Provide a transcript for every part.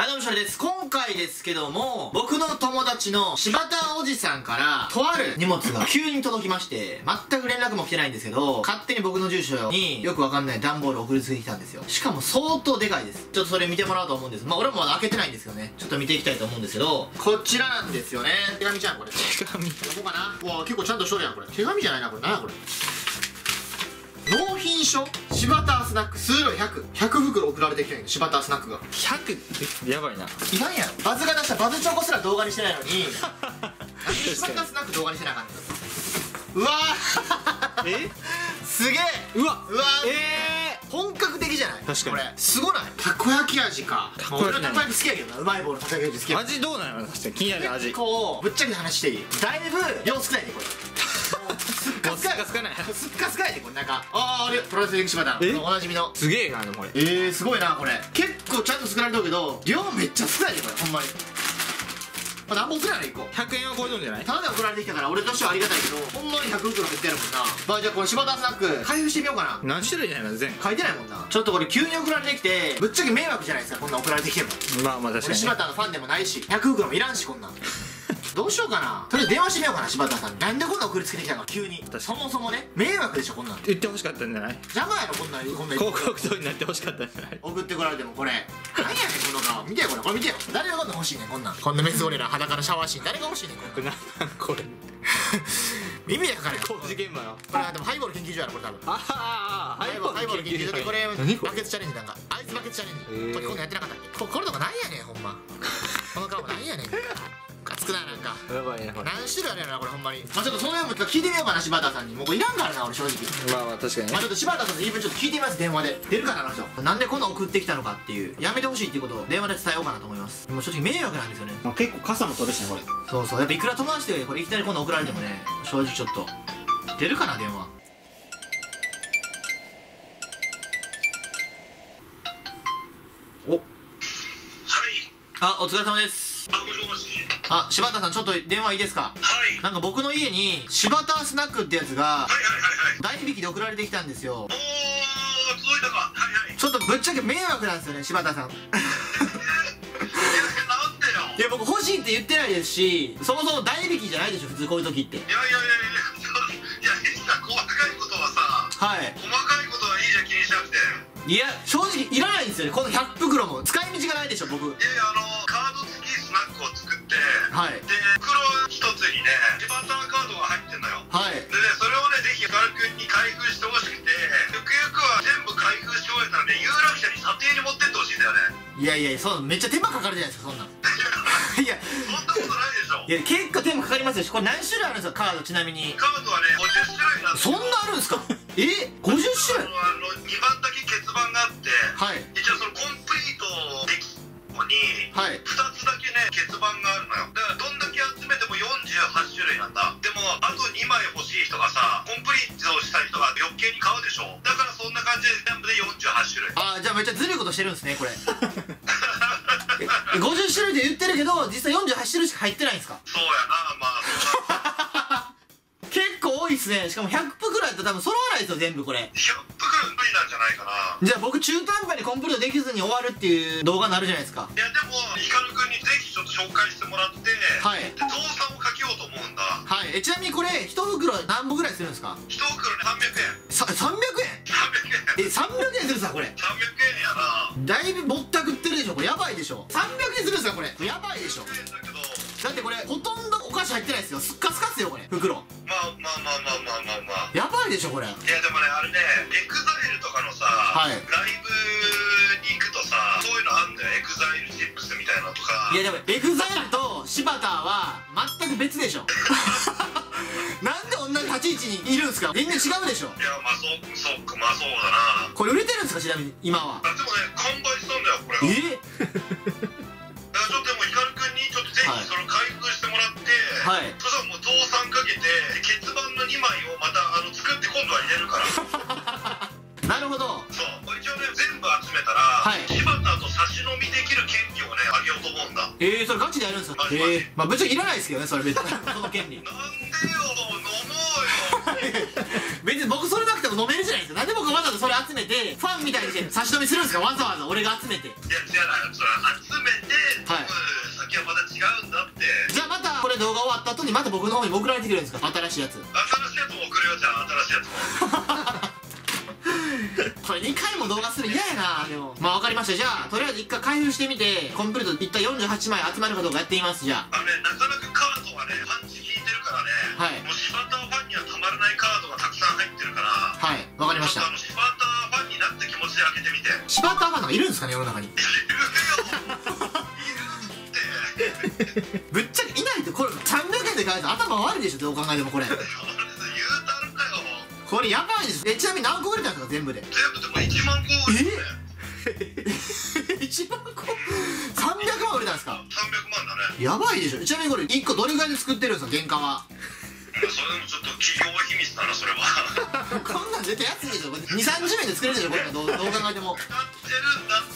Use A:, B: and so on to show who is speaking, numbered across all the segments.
A: はい、どうも、しょりです。今回ですけども、僕の友達の柴田おじさんから、とある荷物が急に届きまして、全く連絡も来てないんですけど、勝手に僕の住所によくわかんない段ボールを送りつけてきたんですよ。しかも相当でかいです。ちょっとそれ見てもらおうと思うんです。まあ、俺もまだ開けてないんですよね。ちょっと見ていきたいと思うんですけど、こちらなんですよね。手紙じゃん、これ。
B: 手紙
A: どこかなうわ結構ちゃんとしとるやんこれ手紙じゃないなこれ何やこれ納品書？柴田スナック数量100100袋送られてきたんや柴田スナックが。
B: 100ってやばいな。
A: 意外やろバズが出したバズチョコすら動画にしてないのに。なんで柴田スナック動画にしてなあかんねんうわー。
B: え？
A: すげえ。
B: うわ。
A: うわー。
B: え
A: 本格的じゃない？
B: 確かに。
A: これ。すごない？たこ焼き味か。
B: たこ焼き
A: 俺たこ焼き好きやけどな。うまい棒のたこ焼き好きやけど。
B: 味どうなの確かに。気になる味。
A: 結構ぶっちゃけた話していい？だいぶ量少ないねこれかすか
B: ない。
A: すっかすかやでこれなんかあーあれ。プロレスリング柴田
B: え？
A: おなじみの。
B: すげえなでもこれ。
A: えー、すごいなこれ。結構ちゃんと作られてるけど量めっちゃ少ないでこれほんまに。まあ、何本くらいなの1個
B: ？100円は超えとんじゃない？
A: ただで送られてきたから俺としてはありがたいけどほんまに100袋入ってやるもんな。まあじゃあこの柴田スナック開封してみようかな。
B: 何種類じゃないの全
A: 書いてないもんな。ちょっとこれ急に送られてきてぶっちゃけ迷惑じゃないですかこんなん送られてきても。
B: まあまあ確か
A: 俺
B: に、ね、
A: 柴田のファンでもないし100袋もいらんしこんなんどうしようかな。とりあえず電話してみようかな柴田さんに。なんでこんなん送りつけてきたのか急に。そもそもね迷惑でしょこんなん。
B: 言ってほしかったんじゃない？
A: 邪魔やろこんなんこんなん
B: 広告塔になってほしかったんじゃない？
A: 送ってこられてもこれ。何やねんこの顔。見てよこれ。これ見てよ。誰がこんなん欲しいねんこんなん。こんなメスゴリラ裸のシャワーシーン誰が欲しいねんこれ。
B: なんなんこれ？
A: 耳でかかるよ。
B: 工事現場の？
A: これでもハイボール研究所やろこれ多分。
B: あああ
A: ハイボール研究所。でこれバケツチャレンジなんか。アイスバケツチャレンジ、
B: へー。
A: これ今度やってなかったっけ？ここれとかなんやねんほんま。この顔なんやねんかつくななんか。
B: やばいねこれ
A: 何種類あるやろなこれほんまに。まあちょっとその辺も聞いてみようかな柴田さんに。もうこれいらんからな俺正直。
B: まあまあ確かにね。
A: まあちょっと柴田さんの言い分ちょっと聞いてみます電話で。出るかなあの人なんでこんなん送ってきたのかっていうやめてほしいっていうことを電話で伝えようかなと思います。もう正直迷惑なんですよね。
C: まあ、結構傘も取るしねこれ。
A: そうそう。やっぱいくら友達でこれいきなりこんなん送られてもね。正直ちょっと。出るかな電話。お。
D: はい。
A: あお疲れ様です
D: あ、
A: 柴田さんちょっと電話いいですか？
D: はい。
A: なんか僕の家に柴田スナックってやつが
D: はいはいはいはい。
A: 大引きで送られてきたんですよ
D: おー、届いたか。はいはい。
A: ちょっとぶっちゃけ迷惑なんですよね柴田さん
D: いや、
A: 僕欲しいって言ってないですしそもそも大引きじゃないでしょ普通こういう時って
D: いやいやいやいや、いや、さ、細かいことはさ、
A: はい
D: 細かいことはいいじゃん、気にしなくて。
A: いや正直いらないんですよねこの100袋も使い道がないでしょ僕
D: いやいや、あの、
A: はい。
D: で、袋一つにね、シバターカードが入ってんのよ。
A: はい。
D: でね、それをね、ぜひ、ガル君に開封してほしくて、ゆくゆくは全部開封し終えたらね、有楽者に査定に持ってってほしいんだよね。
A: いやいやそうめっちゃ手間かかるじゃないですかそんなん いや
D: そんなことないでしょ。
A: いや結構手間かかりますよ。これ何種類あるんですかカードちなみに。
D: カードはね、50種類なんです
A: そん
D: よ
A: なあるんですか？え？50種類？
D: あのあの2番だけ欠番があって
A: はい
D: 種類。あ
A: あじゃあめっちゃずるいことしてるんですねこれ。50種類で言ってるけど実際48種類しか入ってないんですか？
D: そうやなまあ。
A: 結構多いっすね。しかも100袋やらたら多分揃わないですよ全部これ。
D: 100服無理なんじゃないかな。
A: じゃあ僕中途半端にコンプリートできずに終わるっていう動画になるじゃないですか。
D: いやでもヒカル君にぜひちょっと紹介してもらって
A: はい。
D: で動産をかけようと思うんだ。
A: はい。えちなみにこれ1袋何本ぐらいするんですか
D: ？1袋で300円。
A: さ300円え300円するんですかこれ。
D: 300円やな。
A: だいぶぼったくってるでしょこれ。やばいでしょ。300円するんですかこれ。やばいでしょ。
D: 300円だ
A: ってこれほとんどお菓子入ってないですよ。すっかすかっすよこれ。袋。
D: まあまあまあまあまあまあまあ
A: やばいでしょこれ。
D: いやでもねあれね EXILE とかのさ、
A: はい。
D: ライブに行くとさそういうのあんだよ。 EXILE チップスみたいなのとか。
A: いやでもエグザイルと柴田は全く別でしょ ち位置にいるんですか？全然違うでしょ？
D: いやまあそうそうかまあそうだな。
A: これ売れてるんですか？ちなみに今は。
D: あでもね完売したんだよこれは。
A: え？
D: だからちょっとでも光君にちょっとぜ
A: はい。
D: ひその開封してもらって、
A: はい。
D: そしたらもう増産かけて欠番の2枚をまたあの作って今度は入れるから。
A: なるほど。
D: そう。一応ね全部集めたら、
A: はい。
D: 柴田と差し飲みできる権利をねあげようと思うんだ。
A: えー、それガチでやるんですか？
D: マジマジ。
A: えー、まあぶっちゃけいらないですけどねそれ別に。その権利。
D: なんで
A: 別に僕それなくても飲めるじゃないですか。なんで僕わざわざそれ集めてファンみたいにして差し止めするんですか？わざわざ俺が集めて。
D: いや違うなそれ集めて、はい、先はまた違うんだって。
A: じゃあまたこれ動画終わった後にまた僕の方に送られてくるんですか？新しいやつ。
D: 新しいやつも送るよじゃあ新しいやつも。
A: これ2回も動画する嫌やなでも。まあ分かりました。じゃあとりあえず1回開封してみてコンプリート一体48枚集まるかどうかやってみますじゃあ。
D: あれなかなかカード
A: はねし
D: た。とあの柴田ファンになって気持ちで開けてみて。
A: 柴田ファンなんかいるんですか？ね世の中に
D: いるよいるって
A: ぶっちゃけいないとこれ300円で買えたら頭悪いでしょどう考えてもこれこれやばいですえちなみに何個売れたんですか全部で
D: 全部でも1万個売れてね
A: 1万個300万売れたんですか
D: 300万だね
A: やばいでしょちなみにこれ1個どれぐらいで作ってるんですか原価は
D: それでもちょっと企業秘密だなそれは
A: こんなん絶対安いでしょ。2 3 0円で作れるでしょこれどうどう考えても。
D: かかってるんだっ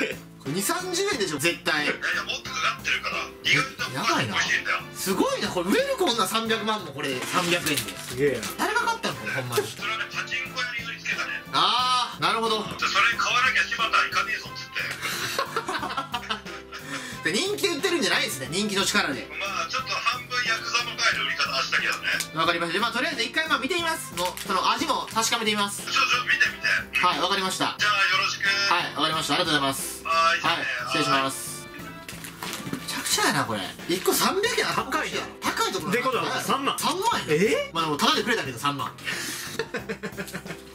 D: て。
A: 2 3 0円でしょ絶対。
D: いやいやもっとかかってるから。意外と
A: やばいな。すごいな。これ売れるこんな300万もこれ300円で。す
B: げえな。
A: 誰が買ったのこれほんまに。
D: それはねパチンコ屋に売りつけたね。
A: ああなるほど。
D: でそれに買わなきゃ柴田行かねえぞっつって。
A: で人気売ってるんじゃないですね。人気の力で。
D: ま
A: わかりました。まあとりあえず一回まあ見てみます。もうその味も確かめてみます。
D: ちょちょ見て見て。
A: はいわかりました。
D: じゃあよろしく。
A: はいわかりました。ありがとうございます。
D: はいじゃあ
A: はい
D: ね
A: 失礼します。めちゃくちゃやなこれ。1個300円
B: 高いな
A: 高いところ。
B: でこだ3万。
A: 3万円
B: え？
A: まあでもタダでくれたけど3万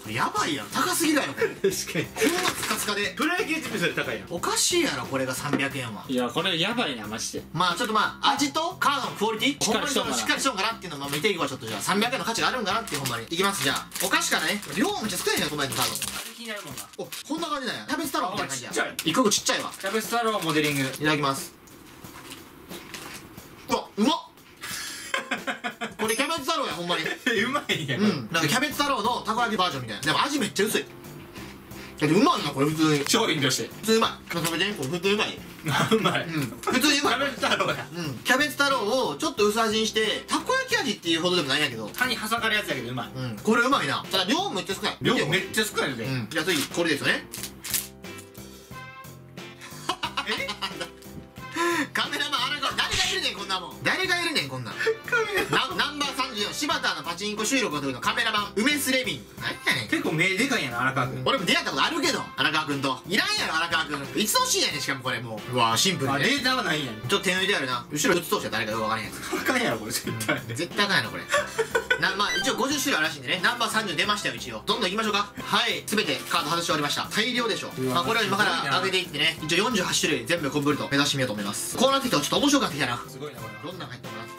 A: やばいやん。高すぎるやろ。これこ
B: 確かに。
A: んなスカスカで
B: プロ野球チップスより高いやん。
A: おかしいやろこれが300円は。い
C: やこれやばいなマジで。
A: まあちょっとまあ味とカードのクオリティ
C: しっかりしとんかな。
A: しっかりしとんかなっていうのをまあ見ていくわちょっとじゃあ300円の価値があるんかなっていうほんまにいきます。じゃあお菓子からね。量めっちゃ少ないじゃんこの前のカード
C: 気に。なるもんな
A: おこんな感じなんやキャベツ太郎みたいな感じや。
C: あちっちゃい。
A: 一個一個ちっちゃいわ。
C: キャベツ太郎モデリング。
A: いただきます。うわうまっ。これキャベツ太郎やほんまに。
B: うまいね
A: うん。なんかキャベツ太郎のたこ焼きバージョンみたいな。でも味めっちゃ薄い。だってうまいなこれ普通に。
C: 商品として。
A: 普通うまい。食べてねこれ普通うまい。う
B: まい。
A: うん。普通にうまい。
C: キャベツ太郎や。
A: うん。キャベツ太郎をちょっと薄味にしてたこ焼き味っていうほどでもないんやけど。
C: 歯に挟かるやつやけどうまい。
A: うん。これうまいな。ただ量めっちゃ少ない。
C: 量めっちゃ少ないで。
A: うん。じゃあ次これですよね。カメラマン荒川誰がいるねんこんなもん。誰がいるねん？柴田のパチンコ収録の時の？カメラマン梅スレミン何やねん。
C: 結構目でかいんやな荒川君。
A: 俺も出会ったことあるけど荒川君と。いらんやろ荒川君。いつ年やねんしかもこれもう。うわシンプル
C: あ
A: にね
C: データはないんやね
A: ちょっと手抜いてあるな。後ろ打つ通しは誰かよくわからんやつ。
C: あかんやろこれ絶対。
A: 絶対あかんやろこれ。なまあ一応50種類あるらしいんでね。ナンバー30出ましたよ一応。どんどんいきましょうか。はい。全てカード外して終わりました。大量でしょ。まあこれを今から上げていってね。一応48種類全部コンプリート目指してみようと思います。こうなってきたらちょっと面白くなってきたな。
C: すごいなこれ
A: どんなん入ってもらって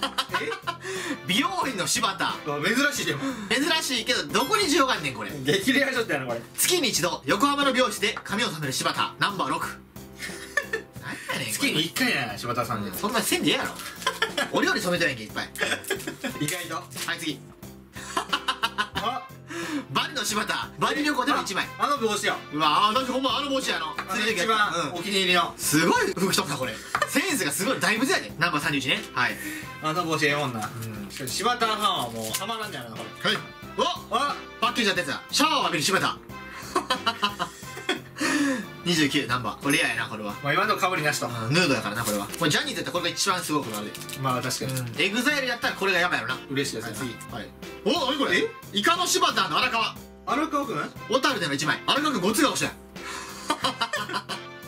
A: 美容院の柴田。
C: 珍しいでも。
A: 珍しいけどどこに需要があんねんこれ。
C: 激レアショットやなこれ。
A: 月に一度横浜の美容室で髪を染める柴田ナンバー6何やねん
C: 月に1回やな柴田さんで。
A: そんなせんでええやろ。俺より染めてないんけいっぱい。
C: 意外と。
A: はい次。
C: あ
A: バリの柴田。バリ旅行での1枚。
C: あの帽子や
A: うわあ私ほんまあの帽子やの。釣り
C: 一番お気に入りの。
A: すごい服着とったこれ。センスがすごい大仏やでナンバー31ねはい。
C: あの帽子ええもん。なシバターファンはもうたまらんねやろなこれ。
A: はい。お
C: あ。
A: パッケージやったやつやシャワーを浴びるシバター29ナンバーこれレアやなこれは。
C: まあ今のかぶりなしと。
A: うんヌードやからなこれは。これジャニーズやったらこれが一番すごくなるで。
C: まあ確かに。
A: EXILE やったらこれがやばいやろな。
C: 嬉しいですね
A: はい次はい。お何これ？イカのシバターの荒川。
C: 荒川君
A: 小樽での1枚。荒川君ごつ顔したやん。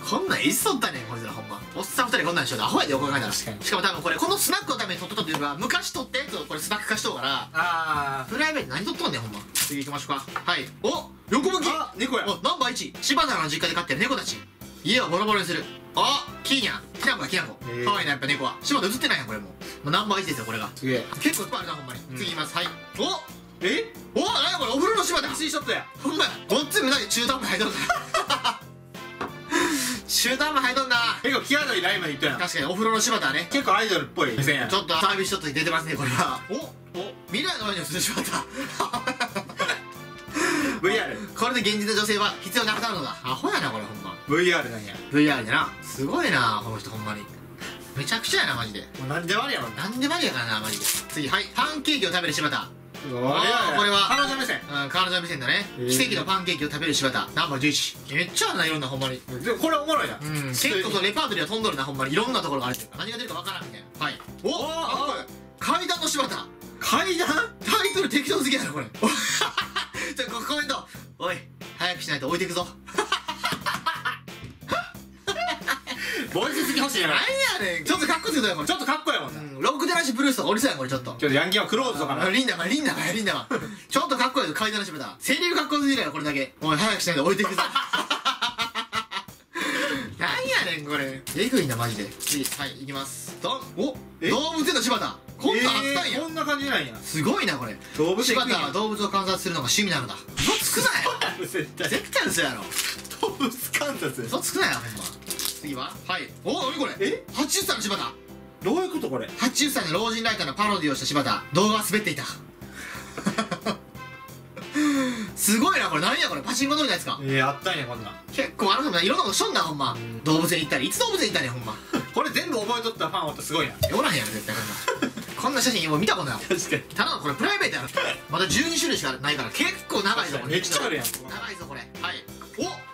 A: こんなんいっそったねんこいつらほんま。おっさん2人こんなんしようアホやで横考えたら。しかも多分これこのスナックのために撮っとったというか昔撮ったやつをこれスナック化しとうから
C: あ
A: プライベート何撮っとんねんほんま次行きましょうか。はい。お横向き。
C: あ猫や。
A: おナンバー1柴田の実家で飼ってる猫たち。家をボロボロにする。あキーニャ。ンきなこだきなこ
C: へえ
A: かわいいなやっぱ猫は。柴田映ってないやんこれも。うもうナンバー1ですよこれが。
C: すげえ。
A: 結構いっぱいあるなほんまに、
C: うん。
A: 次いきます。はい。お
C: え？
A: お何やこれお風呂の柴田
C: ツーショットや。
A: ほんまや。ごっつむだけ中途半端に入っとるから中途半端に入っとんな。
C: 結構際どいラインまでいったやん。
A: 確かにお風呂の柴田ね。
C: 結構アイドルっぽい。目線や
A: ちょっとサービスショットに出てますねこれは。お
C: お。
A: 未来の前にする柴田
C: VR
A: これで現実の女性は必要なくなるのだアホやなこれほんま。
C: VR なんや。
A: VR でな。すごいなこの人ほんまに。めちゃくちゃやなマジで。
C: もう何でもあるやろ。
A: なんでもありやからなマジで。次はい。パンケーキを食べる柴田。これは。
C: 彼女目線。
A: うん彼女目線だね、
C: えー。
A: 奇跡のパンケーキを食べる柴田。ナンバー11めっちゃあるないろんなほんまに。
C: でもこれおもろいな
A: うん。結構そのレパートリーは飛んどるなほんまに。いろんなところがあるっていうか何が出るかわからんみたいなはい。お
C: お
A: あ階段の柴田。
C: 階段？
A: タイトル適当すぎやろこれちょこコメントおい早くしないと置いていくぞ
C: ボイス好き欲しいな
A: 何やねんちょっとかっこつけたよこれ
C: ちょっとかっこいいもんな
A: うんロックデラシブルースとかおりそうやんこれちょっと
C: ちょっとヤンキーはクローズとかな
A: リンダマンリンダマンリンダマンちょっとかっこいいぞ階段の柴田セリフかっこよすぎるやろこれだけおい早くしないと置いていくぞ何やねんこれえぐいなマジで次はい行きますどんお動物園の柴田こんなんあったん。や、
C: えーこんな感じなんや。
A: すごいなこれ。
C: 動物園
A: 柴田は動物を観察するのが趣味なのだ。嘘つくなよ。
C: 絶対。
A: 絶対嘘やろ。
C: 動物観察
A: 嘘つくなよほんま。次は？はい。お何これ？
C: え
A: ？80歳の柴田。
C: どういうことこれ
A: ？80歳の老人ライターのパロディをした柴田。動画は滑っていた。すごいなこれ。何やこれ？パチンコ乗りのやつか。
C: えー、あったんやこんなん。
A: 結構あるかもな。いろんなことしとんなほんま。動物園行ったりいつ動物園行ったねんほんま。
C: これ全部覚えとったファンおったらすごいな。
A: おらへんやろ絶対こんなこんな写真もう見たことない。
C: 確かに。
A: ただのこれプライベートやろ。まだ12種類しかないから結構長いぞこれ。
C: めっちゃあるやん。
A: 長いぞこれ。はい。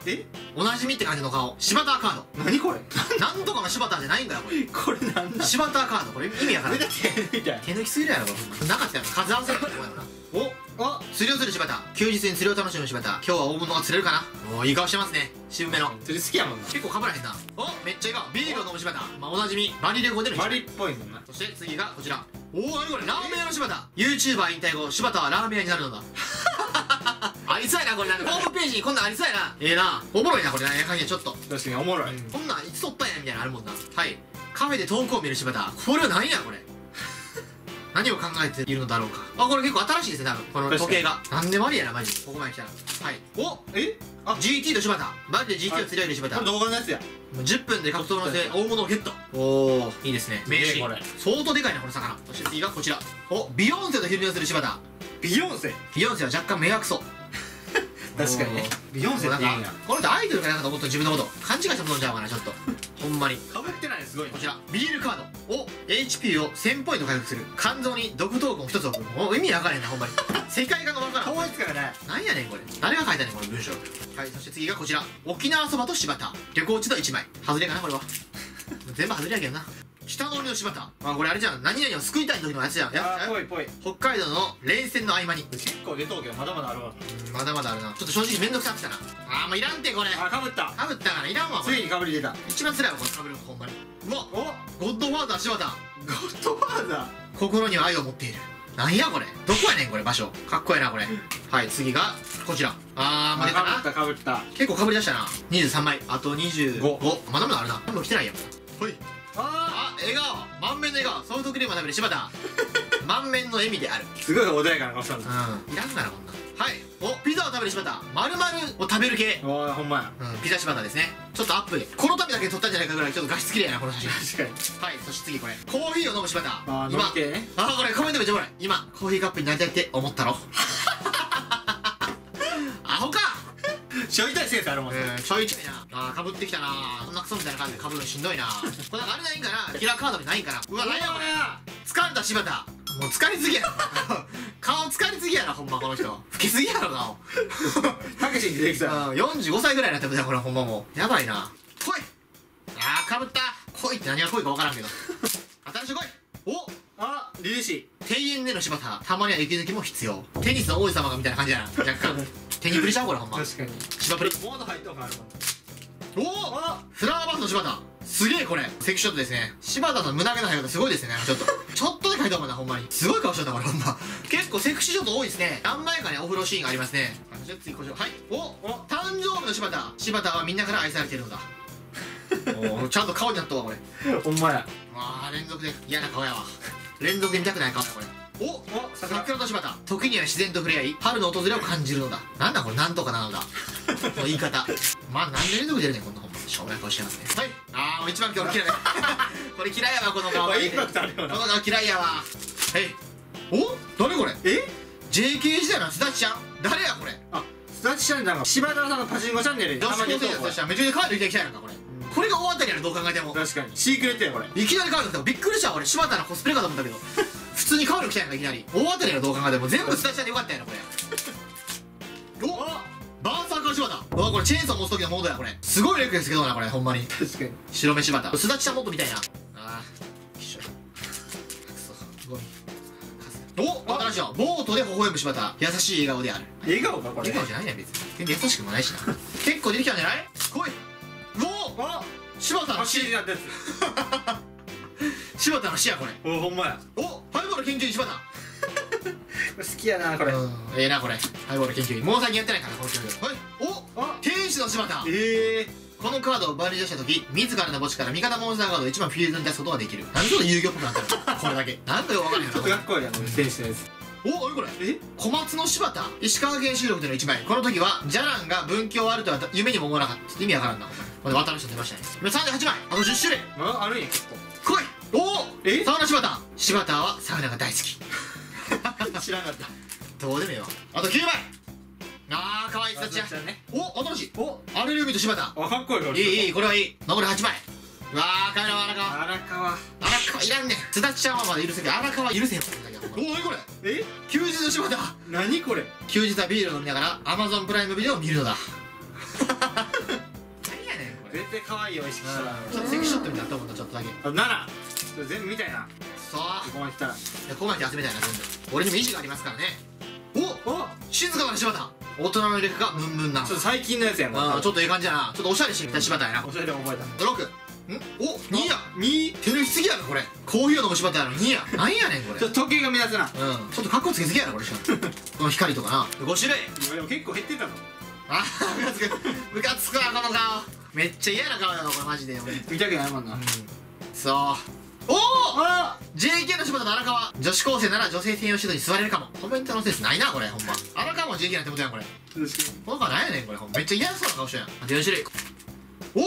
C: え？
A: おおなじみって感じの顔。柴田カード。
C: 何これ？
A: なんとかの柴田じゃないんかよこれ。
C: これなんだ？
A: 柴田カード。これ意味わから手抜きすぎるやろなかったやろ。数合わせるお前もなお
C: あ
A: 釣りをする柴田。休日に釣りを楽しむ柴田。今日は大物が釣れるかな？おーいい顔してますね。渋めの。
C: 釣り好きやもんな。
A: 結構かぶらへんな。おめっちゃいい顔。ビールを飲む柴田。まあおなじみ。バリでご出る
C: マリっぽいもんな。
A: そして次がこちら。おお何これ？ラーメン屋の柴田。YouTuber 引退後柴田はラーメン屋になるのだ。ありそうやなこれ。なんか。ホームページにこんなんありそうやな。ええな。おもろいなこれ。なんやかんやちょっと。
C: 確かにおもろい。
A: こんなんいつ撮ったんやみたいなのあるもんな。はい。カフェで遠くを見るシバター。これは何やこれ？何を考えているのだろうか。あこれ結構新しいですね多分。この時計が。何でもありやなマジで。ここまで来たら。はい。お
C: え？あ
A: GT とシバター。マジで GT を釣り上げるシバター。
C: これ動画のやつや？
A: もう10分で格闘の末大物をゲット。おおいいですね。名刺相当でかいなこの魚。そして次がこちら。おビヨンセと昼寝をするシバター。
C: ビヨンセ？
A: ビヨンセは若干迷惑そう
C: 確かにね。ビヨンセって言うんや。
A: この人アイドルかなんかと思った自分のこと。勘違いしたことんちゃうかなちょっと。ほんまに。
C: かぶってないすごい。
A: こちら。ビールカード。を HP を1000ポイント回復する。肝臓に毒トークンを1つ置くもう意味わからへんなほんまに。世界観がわからん。
C: 思いつかない
A: なんやねんこれ。誰が書いたねんこの文章。はいそして次がこちら。沖縄そばと柴田。旅行地と1枚。外れかなこれは。全部外れやけどな北のりの柴田。あこれあれじゃん。何々を救いたい時のやつじゃん。や
C: ぽいぽい。
A: 北海道の連戦の合間に。
C: 結構出とうけどまだまだあるわ。
A: うんまだまだあるな。ちょっと正直めんどくさくたな。あーもういらんてこれ。
C: あかぶった。
A: かぶったからいらんわ
C: ついにかぶり出た。
A: 一番辛いわこれ。かぶるのほんまに。うわ
C: おゴ
A: ゴッドファーザー柴田。
C: ッドファーザ
A: 心には愛を持っている。なんやこれ。どこやねんこれ場所。かっこええなこれ。はい次がこちら。あーまあ出たな。
C: かぶったかぶった。
A: 結構かぶり出したな。23枚。あと25
C: 五。
A: まだまだあるな。もう来てないやん。はい笑顔。満面の笑顔。ソフトクリームを食べる柴田。満面の笑みである。
C: ーすごい穏やかな顔したん
A: う
C: だ
A: ん。いらんがなこんな。んはい。おピザを食べる柴田。丸々を食べる系。
C: おーほんまや。
A: うんピザ柴田ですね。ちょっとアップで。このためだけ撮ったんじゃないかぐらいちょっと画質綺麗やなこの写真。
C: 確かに。
A: はい。そして次これ。コーヒーを飲む柴田。
C: あー飲
A: 今
C: み系？ね
A: あーこれコメントめっちゃおもろい。今コーヒーカップになりたいって思ったろ
C: ちょいたいセンスあるもんね。
A: えー、ちょいちょいな。あーかぶってきたな。そんなクソみたいな感じでかぶるのしんどいな。これなんかあれないんかな。キラーカードにないんかな。うわ何やこれ。疲れた柴田。もう疲れすぎやろ。顔疲れすぎやろほんまこの人。老けすぎやろ顔
C: たけしに出てきた。
A: うん45歳ぐらいになってもんこれほんまもう。やばいな。来い。あーかぶった。来いって何が来いか分からんけど。新しい来い。お
C: あリリシ
A: 庭園での柴田たまには息抜きも必要。テニスの王子様がみたいな感じやな。若干。手にプリしちゃう？これほんま。
C: 確かに。
A: 芝プリ
C: モード入ったのか
A: おお！フラワーバースの柴田。すげえこれ。セクショットですね。柴田の胸毛の生え方すごいですね。ちょっと。ちょっとで描いたもんなほんまに。すごい顔しとったこれほんま。結構セクシーショット多いですね。何枚かねお風呂シーンがありますね。じゃあ次こちらはい。おお。誕生日の柴田。柴田はみんなから愛されているのだ。おちゃんと顔になったわこれ。
C: ほんまや。
A: わあ連続で嫌な顔やわ連続で見たくない顔やこれ。お
C: お
A: 桜。と柴田。時には自然と触れ合い春の訪れを感じるのだ。なんだこれなんとかなのだ。この言い方。まあなんで連続出るねんこんなほんましょうも。ない顔してますね。はい。ああもう一番今日嫌い これ嫌いやわこの顔
C: インパクトあるよ
A: こ
C: な
A: の顔嫌いやわは。いお？誰これ？
C: え
A: ？JK 時代のすだちちゃん？誰やこれ？
C: あスタッチチャンネルなんか柴田さんのパチンコチャンネルに
A: 女子高生
C: た。まにやっと
A: してはめちゃめちゃカード入れてきたやんかこれこれが大当たりやろどう考えても。
C: 確かに。シークレットやこれ。
A: い。きなりカード来たびっくりした俺。柴田のコスプレかと思ったけど普通通にカウル来たやんかいきなり。大当たりの動画がでも。全部スタジアでよかったやなこれ。おバーサーカー柴田。うわこれチェーンソー持つ時のモードやこれ。すごいレクですけどなこれほんまに。
C: 確かに。
A: 白飯柴田すだちさんもっと見たいな。ああ一緒やくそゴミお新しいよボートで微笑む柴田。優しい笑顔である。
C: 笑顔かこれ。
A: 笑顔じゃないねん別に。優しくもないしな。結構出てきたんじゃない？来い
C: あ
A: 柴田の
C: パッケージ
A: 死
C: になったや
A: 柴田の死やこれ。
C: つおほんまや。
A: おハイボール研究員柴田。
C: 好きやなこれ。
A: うんええなこれ。ハイボール研究員。もう最近やってないからこの企画。はい。お
C: あ
A: 天使の柴田。
C: ええ。
A: このカードをバリ出した時自らの墓地から味方モンスターカードを1枚フィールドに出すことができる。なんでちょっと遊戯っぽくなったの これだけ。なんかよくわかんない
C: ちょっとかっこいいやんこれ。天使のやつ。
A: お何これ。
C: え？
A: 小松の柴田。石川県収録での1枚。この時はジャランが分岐あるとは夢にも思わなかった。ちょっと意味わからんなこれ渡る人出ましたね。今38枚。あと10種類。
C: ああるんや結構
A: 来い。おお。
C: え？
A: サウナ柴田柴田はサウナが大好き。
C: 知らなかった。
A: どうでもいいわ。あと9枚。あーかわいい人たちや。
C: ね。
A: お新しい。
C: お。
A: アレルギーと柴田。
C: あかっこいいこれ。
A: いいいいこれはいい。残り8枚。うわーカメラ荒川。
C: 荒川。
A: 荒川いらんねん。津田ちゃんはまだ許せるけど荒川許せへんおお何これ？
C: え？
A: 休日の柴田。
C: 何これ？
A: 休日はビールを飲みながらアマゾンプライムビデオを見るのだ
C: 絶対可愛いよ意識したら
A: ちょっとセキショットみたいなと思ったちょっとだけ。
C: あ7それ全部見たいな。
A: そう。
C: ここまで来たら。
A: いやここまで集めたいな全部。俺にも意地がありますからね。お
C: お
A: 静かな柴田大人の入れがムンムンな
C: ちょっと最近のやつやん。
A: あーちょっとええ感じやな。ちょっとおしゃれしてきた柴田やな。
C: おしゃれで覚えた
A: 6ん？お2や
C: 2
A: 手抜きすぎやろこれ。コーヒーを飲む柴田やの。2や何やねんこれ。
C: ちょっと時計が目立つな。
A: うん。ちょっとカッコつけすぎやろこれしかも。この光とかな。5種類。
C: 今でも結構減ってたぞ。
A: あームカつく。ムカつくわこの顔めっちゃ嫌な顔やわこれマジで。俺
C: 見たくないもんな。
A: そう。おお
C: あ
A: JK の柴田と荒川。女子高生なら女性専用シートに座れるかも。コメントのセンスないなこれほんま。荒川も JK なんてことやんこれ。この顔なんやねんこれ。ほんまめっちゃ嫌そうな顔してるやん。あと4種類おお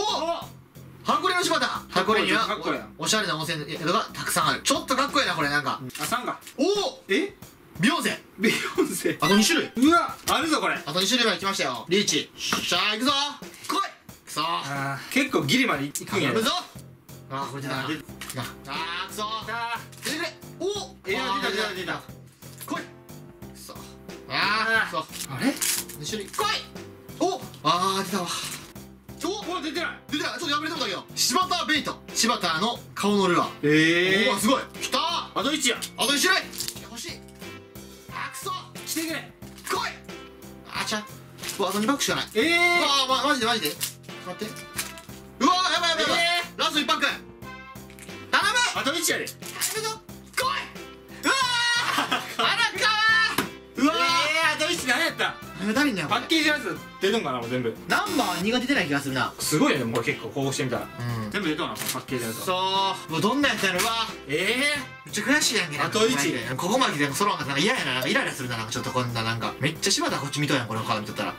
A: 箱根の柴田。箱根には
C: かっこいいな。
A: おおしゃれな温泉。宿がたくさんあるちょっとかっこいいなこれなんか
C: あ3か
A: おお
C: え
A: ビヨンセ
C: ビヨンセ
A: あと2種類
C: うわあるぞこれ
A: あと2種類まで来ましたよリーチじゃあ行くぞそー
C: あー。結構ギリまでいくんや
A: 頼むぞ。あーこれ出たな
C: あ
A: ー。くそー
C: あ
A: 出てくれおお
C: えー出た出た出た。
A: 来い。くそあー。くそ
C: あれ
A: ？2種類来い。おあー出たわ。お
C: お出てない。
A: 出たちょっとやめれてもだけど柴田ベイト。柴田の顔のルアー。
C: え
A: おおすごい。来た。ー
C: あと1や。
A: あと1種類。欲しい。あーくそ
C: 来てくれ。
A: 来い。あーちゃう。わあと2パックしかない。う
C: え
A: わーまマジでマジで待ってうわーやばいやばいやばい、ラスト1パック頼む。
C: あと1やで何
A: が足りんねんこれ。
C: パッケージのやつ出とんかなもう全部。
A: ナンバー2が出てない気がするな。
C: すごいねでもこれ結構こうしてみたら。
A: うん。
C: 全部出とんなこのパッケージのやつ
A: そう。もうどんなやつやろうわ。
C: え
A: めっちゃ悔しいやんけ
C: あと一
A: ここまで来て揃わんかったなんか嫌やな。イライラするななんかちょっとこんななんか。めっちゃ柴田こっち見とんやんこれのカード見とったら。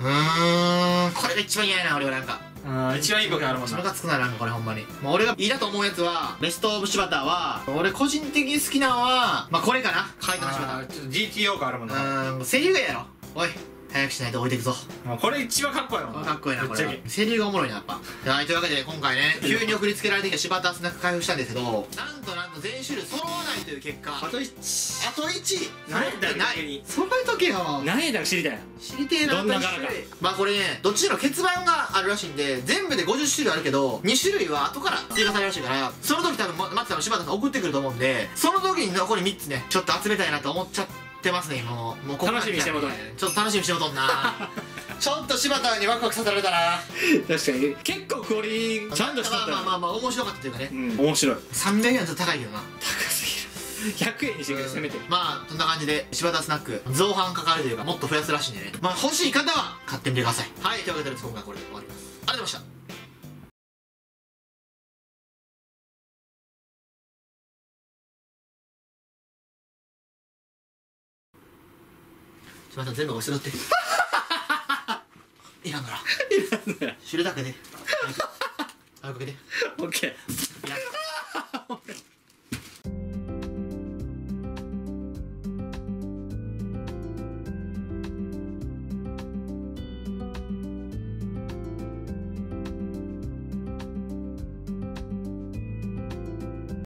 A: うーんこれが一番嫌やな俺はなんか。
C: ああ一番いいことあるもんな。
A: ムカつくななんかこれほんまに、まあ、俺がいいなと思うやつはベストオブ柴田は俺個人的に好きなのはまあこれかな。カイトの柴田。
C: ちょっと GTO 感あるもん
A: う
C: な。
A: ーんセリフがやろ。おい早くしないと置いてくぞ。
C: もうこれ一番かっこいいもん
A: かっこいいなこれセリフがおもろいなやっぱ。はいというわけで今回ね急に送りつけられてきた柴田スナック開封したんですけどなんとなんと全種類揃わないという結果。
C: あと1
A: あと1
C: なんだよ
A: ない。揃えとけよ
C: 何やだか知りたい。な
A: 知りてえな
C: どんな
A: あと一
C: 柄か。
A: まあこれねどっちにも欠番があるらしいんで全部で50種類あるけど2種類は後から追加されるらしいからその時多分ま松田の柴田さん送ってくると思うんでその時に残り3つねちょっと集めたいなと思っちゃってますねも。うもうここ
C: 楽しみにしてもとん。
A: ちょっと楽しみにしてもとんな。ちょっと柴田にワクワクさせられたな。
C: 確かに。結構クオリちゃんとした。
A: まあまあまあまあ面白かったというかね。
C: うん。面白い。
A: 300円はちょっと高いけどな。
C: 高すぎる。100円にしてくれせめて。
A: まあそんな感じで柴田スナック造反かかるというかもっと増やすらしいんでね。まあ欲しい方は買ってみてください。はいというわけで今回はこれで終わります。ありがとうございましたすみません全部押し取って。いらんから。
C: いらんの
A: 知るだけで。早く。かけて。
C: オッケー。